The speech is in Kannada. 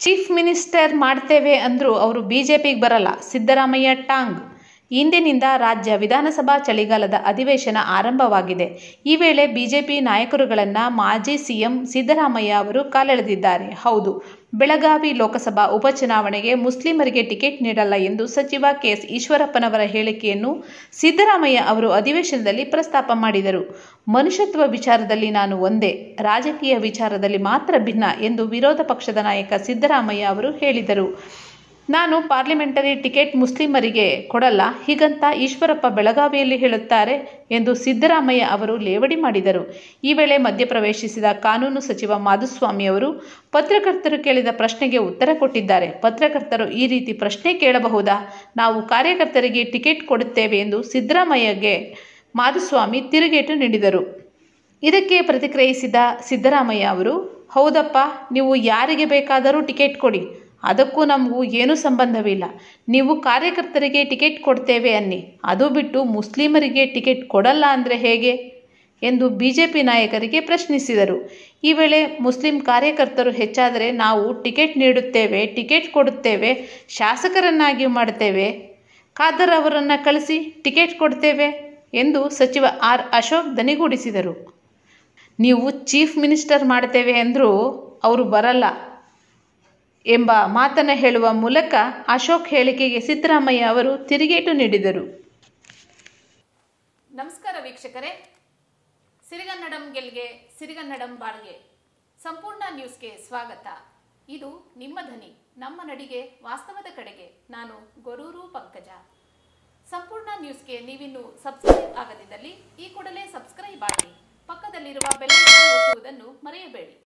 ಚೀಫ್ ಮಿನಿಸ್ಟರ್ ಮಾಡ್ತೇವೆ ಅಂದರೂ ಅವರು ಬಿ ಜೆ ಪಿಗೆ ಬರಲ್ಲ. ಸಿದ್ದರಾಮಯ್ಯ ಟಾಂಗ್. ಇಂದಿನಿಂದ ರಾಜ್ಯ ವಿಧಾನಸಭಾ ಚಳಿಗಾಲದ ಅಧಿವೇಶನ ಆರಂಭವಾಗಿದೆ. ಈ ವೇಳೆ ಬಿಜೆಪಿ ನಾಯಕರುಗಳನ್ನು ಮಾಜಿ ಸಿಎಂ ಸಿದ್ದರಾಮಯ್ಯ ಅವರು ಕಾಲೆಳೆದಿದ್ದಾರೆ. ಹೌದು, ಬೆಳಗಾವಿ ಲೋಕಸಭಾ ಉಪಚುನಾವಣೆಗೆ ಮುಸ್ಲಿಮರಿಗೆ ಟಿಕೆಟ್ ನೀಡಲ್ಲ ಎಂದು ಸಚಿವ ಕೆಎಸ್ ಈಶ್ವರಪ್ಪನವರ ಹೇಳಿಕೆಯನ್ನು ಸಿದ್ದರಾಮಯ್ಯ ಅವರು ಅಧಿವೇಶನದಲ್ಲಿ ಪ್ರಸ್ತಾಪ ಮಾಡಿದರು. ಮನುಷ್ಯತ್ವ ವಿಚಾರದಲ್ಲಿ ನಾನು ಒಂದೇ, ರಾಜಕೀಯ ವಿಚಾರದಲ್ಲಿ ಮಾತ್ರ ಭಿನ್ನ ಎಂದು ವಿರೋಧ ಪಕ್ಷದ ನಾಯಕ ಸಿದ್ದರಾಮಯ್ಯ ಅವರು ಹೇಳಿದರು. ನಾನು ಪಾರ್ಲಿಮೆಂಟರಿ ಟಿಕೆಟ್ ಮುಸ್ಲಿಮರಿಗೆ ಕೊಡಲ್ಲ, ಹೀಗಂತ ಈಶ್ವರಪ್ಪ ಬೆಳಗಾವಿಯಲ್ಲಿ ಹೇಳುತ್ತಾರೆ ಎಂದು ಸಿದ್ದರಾಮಯ್ಯ ಅವರು ಲೇವಡಿ ಮಾಡಿದರು. ಈ ವೇಳೆ ಮಧ್ಯಪ್ರವೇಶಿಸಿದ ಕಾನೂನು ಸಚಿವ ಮಾಧುಸ್ವಾಮಿ ಅವರು ಪತ್ರಕರ್ತರು ಕೇಳಿದ ಪ್ರಶ್ನೆಗೆ ಉತ್ತರ ಕೊಟ್ಟಿದ್ದಾರೆ. ಪತ್ರಕರ್ತರು ಈ ರೀತಿ ಪ್ರಶ್ನೆ ಕೇಳಬಹುದಾ? ನಾವು ಕಾರ್ಯಕರ್ತರಿಗೆ ಟಿಕೆಟ್ ಕೊಡುತ್ತೇವೆ ಎಂದು ಸಿದ್ದರಾಮಯ್ಯಗೆ ಮಾಧುಸ್ವಾಮಿ ತಿರುಗೇಟು ನೀಡಿದರು. ಇದಕ್ಕೆ ಪ್ರತಿಕ್ರಿಯಿಸಿದ ಸಿದ್ದರಾಮಯ್ಯ ಅವರು, ಹೌದಪ್ಪ, ನೀವು ಯಾರಿಗೆ ಬೇಕಾದರೂ ಟಿಕೆಟ್ ಕೊಡಿ. ಅದಕ್ಕೂ ನಮಗೂ ಏನೂ ಸಂಬಂಧವಿಲ್ಲ. ನೀವು ಕಾರ್ಯಕರ್ತರಿಗೆ ಟಿಕೆಟ್ ಕೊಡ್ತೇವೆ ಅನ್ನಿ. ಅದು ಬಿಟ್ಟು ಮುಸ್ಲಿಮರಿಗೆ ಟಿಕೆಟ್ ಕೊಡಲ್ಲ ಅಂದರೆ ಹೇಗೆ? ಎಂದು ಬಿಜೆಪಿ ನಾಯಕರಿಗೆ ಪ್ರಶ್ನಿಸಿದರು. ಈ ವೇಳೆ ಮುಸ್ಲಿಂ ಕಾರ್ಯಕರ್ತರು ಹೆಚ್ಚಾದರೆ ನಾವು ಟಿಕೆಟ್ ನೀಡುತ್ತೇವೆ, ಟಿಕೆಟ್ ಕೊಡುತ್ತೇವೆ, ಶಾಸಕರನ್ನಾಗಿ ಮಾಡುತ್ತೇವೆ ಖಾದರ್ ಅವರನ್ನು ಕಳಿಸಿ ಟಿಕೆಟ್ ಕೊಡ್ತೇವೆ ಎಂದು ಸಚಿವ ಆರ್ ಅಶೋಕ್ ದನಿಗೂಡಿಸಿದರು. ನೀವು ಚೀಫ್ ಮಿನಿಸ್ಟರ್ ಮಾಡ್ತೇವೆ ಅಂದರೂ ಅವರು ಬರಲ್ಲ. ಎಂಬ ಮಾತನ್ನು ಹೇಳುವ ಮೂಲಕ ಅಶೋಕ್ ಹೇಳಿಕೆಗೆ ಸಿದ್ದರಾಮಯ್ಯ ಅವರು ತಿರುಗೇಟು ನೀಡಿದರು. ನಮಸ್ಕಾರ ವೀಕ್ಷಕರೇ. ಸಿರಿಗನ್ನಡಂ ಗೆಲ್ಗೆ, ಸಿರಿಗನ್ನಡಂ ಬಾಳ್ಗೆ ಸಂಪೂರ್ಣ ನ್ಯೂಸ್ಗೆ ಸ್ವಾಗತ. ಇದು ನಿಮ್ಮ ಧ್ವನಿ, ನಮ್ಮ ನಡಿಗೆ, ವಾಸ್ತವದ ಕಡೆಗೆ. ನಾನು ಗೊರೂರು ಪಂಕಜ. ಸಂಪೂರ್ಣ ನ್ಯೂಸ್ಗೆ ನೀವಿನ್ನು ಸಬ್ಸ್ಕ್ರೈಬ್ ಆಗದಿದ್ದಲ್ಲಿ ಈ ಕೂಡಲೇ ಸಬ್ಸ್ಕ್ರೈಬ್ ಆಗಿ ಪಕ್ಕದಲ್ಲಿರುವ ಬೆಲ್ ಮರೆಯಬೇಡಿ.